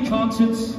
conscience